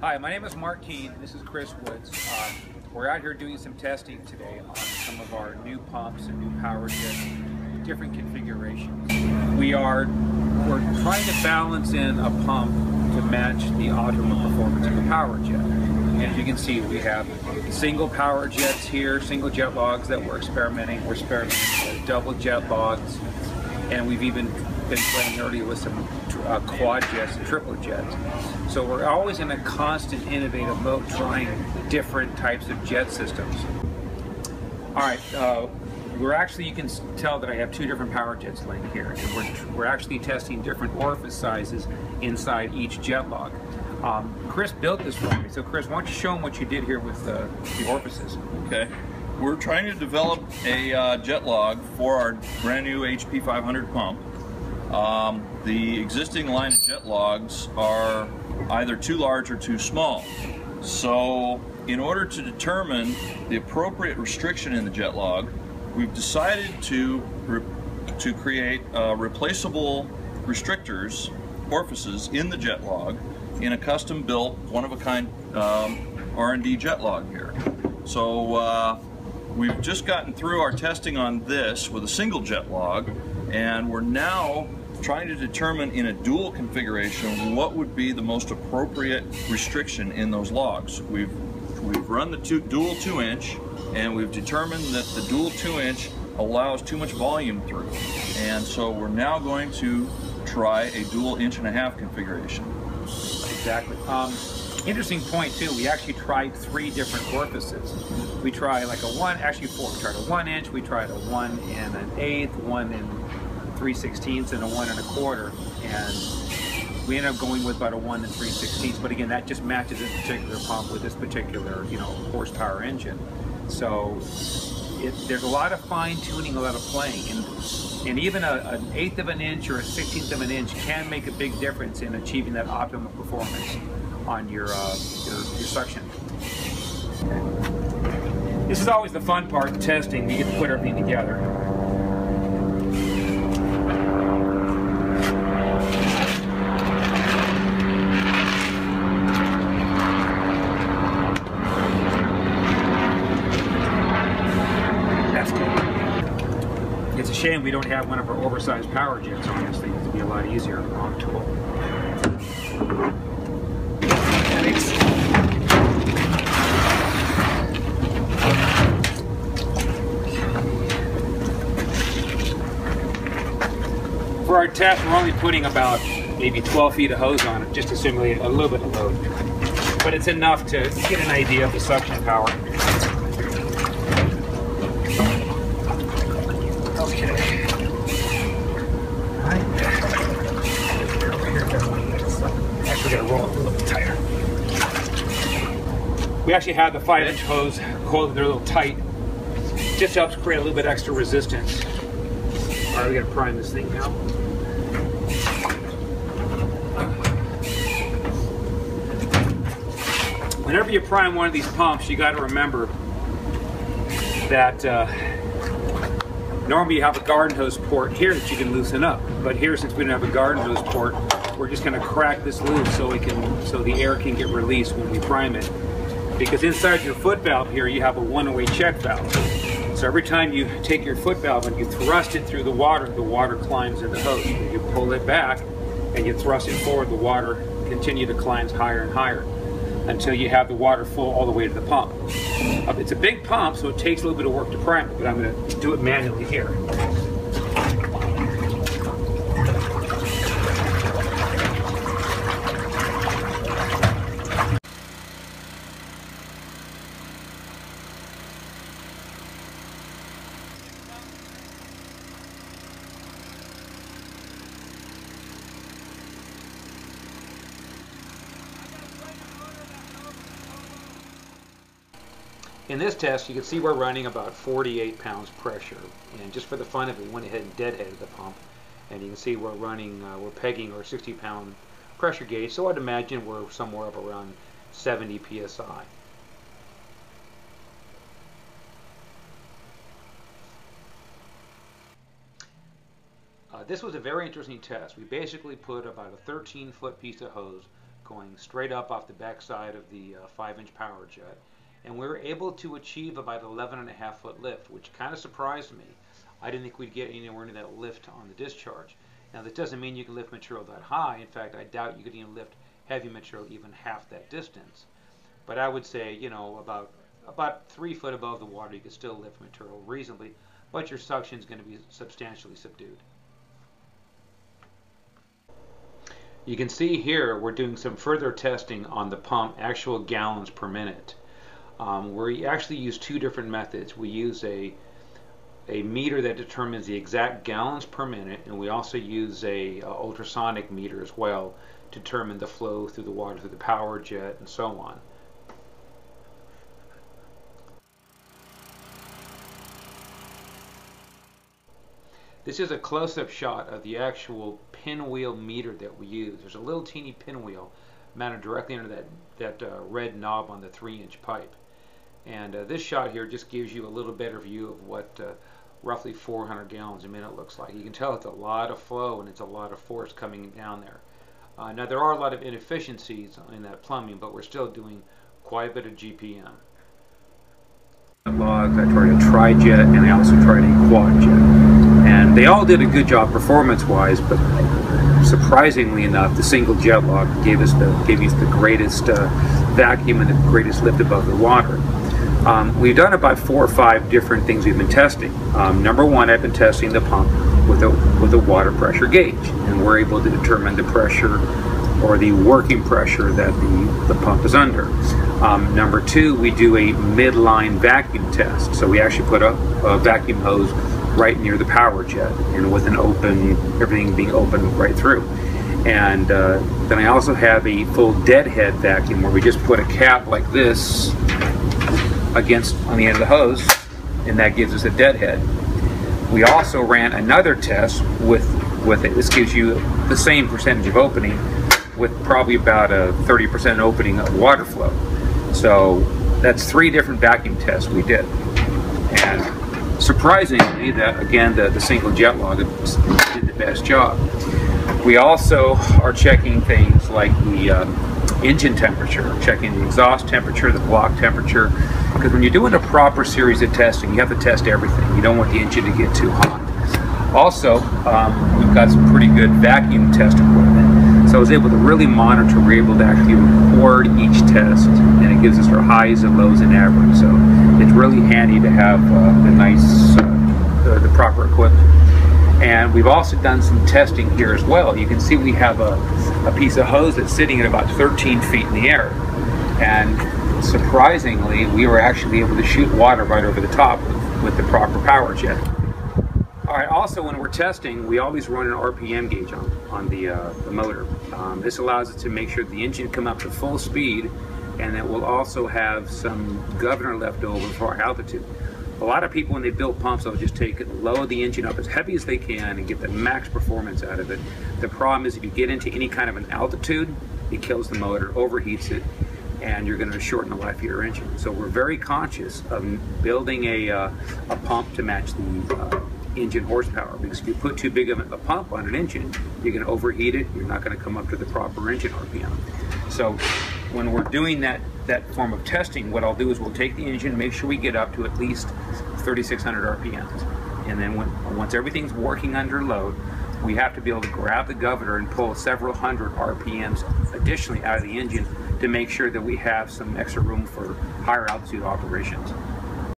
Hi, my name is Mark Keene. This is Chris Woods. Um, we're out here doing some testing today on some of our new pumps and new power jets, different configurations. We are we're trying to balance in a pump to match the optimal performance of the power jet. As you can see, we have single power jets here, single jet logs that we're experimenting. We're experimenting with double jet logs, and we've even been playing early with some uh, quad jets and triple jets. So we're always in a constant innovative mode trying different types of jet systems. All right, uh, we're actually, you can tell that I have two different power jets laying here. And we're, we're actually testing different orifice sizes inside each jet log. Um, Chris built this for me. So Chris, why don't you show them what you did here with uh, the orifices? Okay. We're trying to develop a uh, jet log for our brand new HP 500 pump. Um, the existing line of jet logs are either too large or too small. So in order to determine the appropriate restriction in the jet log, we've decided to, to create uh, replaceable restrictors, orifices in the jet log in a custom built, one of a kind um, R&D jet log here. So uh, we've just gotten through our testing on this with a single jet log and we're now trying to determine in a dual configuration what would be the most appropriate restriction in those logs. We've, we've run the two, dual 2 inch and we've determined that the dual 2 inch allows too much volume through. And so we're now going to try a dual inch and a half configuration. Exactly. Um, interesting point too, we actually tried three different orifices. We tried like a one, actually four. We tried a one inch, we tried a one and an eighth, one and 3 sixteenths and a one and a quarter. And we ended up going with about a one and 3 sixteenths. But again, that just matches this particular pump with this particular, you know, horsepower engine. So it, there's a lot of fine tuning, a lot of playing. And, and even a, an eighth of an inch or a sixteenth of an inch can make a big difference in achieving that optimal performance on your, uh, your, your suction. This is always the fun part, testing. You get to put everything together. It's a shame we don't have one of our oversized power jets on this thing. It'd be a lot easier on tool. For our test, we're only putting about maybe 12 feet of hose on it, just to simulate a little bit of load. But it's enough to get an idea of the suction power. Okay. I should get a roll of tire. We actually have the five inch hose coiled, they're a little tight. Just helps create a little bit extra resistance. All right, we gotta prime this thing now. Whenever you prime one of these pumps, you gotta remember that uh, normally you have a garden hose port here that you can loosen up. But here, since we don't have a garden hose port, we're just gonna crack this loose so we can so the air can get released when we prime it because inside your foot valve here you have a one-way check valve. So every time you take your foot valve and you thrust it through the water, the water climbs in the hose. If you pull it back and you thrust it forward, the water continue to climb higher and higher until you have the water full all the way to the pump. Uh, it's a big pump, so it takes a little bit of work to prime it, but I'm going to do it manually here. In this test, you can see we're running about 48 pounds pressure. And just for the fun of it, we went ahead and deadheaded the pump. And you can see we're running, uh, we're pegging our 60 pound pressure gauge. So I'd imagine we're somewhere up around 70 PSI. Uh, this was a very interesting test. We basically put about a 13 foot piece of hose going straight up off the backside of the uh, 5 inch power jet. And we were able to achieve about 11 and a half foot lift, which kind of surprised me. I didn't think we'd get anywhere near that lift on the discharge. Now, that doesn't mean you can lift material that high. In fact, I doubt you could even lift heavy material even half that distance. But I would say, you know, about about three foot above the water, you could still lift material reasonably, but your suction is going to be substantially subdued. You can see here we're doing some further testing on the pump, actual gallons per minute. Um, we actually use two different methods. We use a a meter that determines the exact gallons per minute, and we also use a, a ultrasonic meter as well to determine the flow through the water through the power jet and so on. This is a close-up shot of the actual pinwheel meter that we use. There's a little teeny pinwheel mounted directly under that, that uh, red knob on the 3-inch pipe. And uh, this shot here just gives you a little better view of what uh, roughly 400 gallons a minute looks like. You can tell it's a lot of flow and it's a lot of force coming down there. Uh, now there are a lot of inefficiencies in that plumbing, but we're still doing quite a bit of GPM. Logs, I tried a tri-jet and I also tried a quad jet and they all did a good job performance-wise, but surprisingly enough, the single jet log gave us the gave us the greatest uh, vacuum and the greatest lift above the water. Um, we've done about four or five different things we've been testing. Um, number one, I've been testing the pump with a with a water pressure gauge, and we're able to determine the pressure or the working pressure that the, the pump is under. Um, number two, we do a midline vacuum test. So we actually put a, a vacuum hose right near the power jet and with an open, everything being open right through. And uh, then I also have a full deadhead vacuum where we just put a cap like this against on the end of the hose and that gives us a deadhead. We also ran another test with, with it. This gives you the same percentage of opening with probably about a 30% opening of water flow. So that's three different vacuum tests we did. And surprisingly, that again, the, the single jet log did the best job. We also are checking things like the uh, engine temperature, checking the exhaust temperature, the block temperature, because when you're doing a proper series of testing, you have to test everything. You don't want the engine to get too hot. Also, um, we've got some pretty good vacuum test equipment. So I was able to really monitor, we're able to actually record each test, and it gives us our highs and lows and average. So it's really handy to have uh, the nice, uh, the, the, proper equipment. And we've also done some testing here as well. You can see we have a, a piece of hose that's sitting at about 13 feet in the air. And surprisingly, we were actually able to shoot water right over the top with, with the proper power jet. All right, also when we're testing, we always run an RPM gauge on, on the, uh, the motor. Um, this allows us to make sure the engine come up to full speed and it will also have some governor left over for altitude. A lot of people when they build pumps they'll just take it, lower the engine up as heavy as they can and get the max performance out of it. The problem is if you get into any kind of an altitude, it kills the motor, overheats it, and you're going to shorten the life of your engine. So we're very conscious of building a, uh, a pump to match the uh, engine horsepower because if you put too big of a pump on an engine, you're going to overheat it, you're not going to come up to the proper engine RPM. So when we're doing that, that form of testing, what I'll do is we'll take the engine, make sure we get up to at least 3,600 RPMs. And then when, once everything's working under load, we have to be able to grab the governor and pull several hundred RPMs additionally out of the engine to make sure that we have some extra room for higher altitude operations.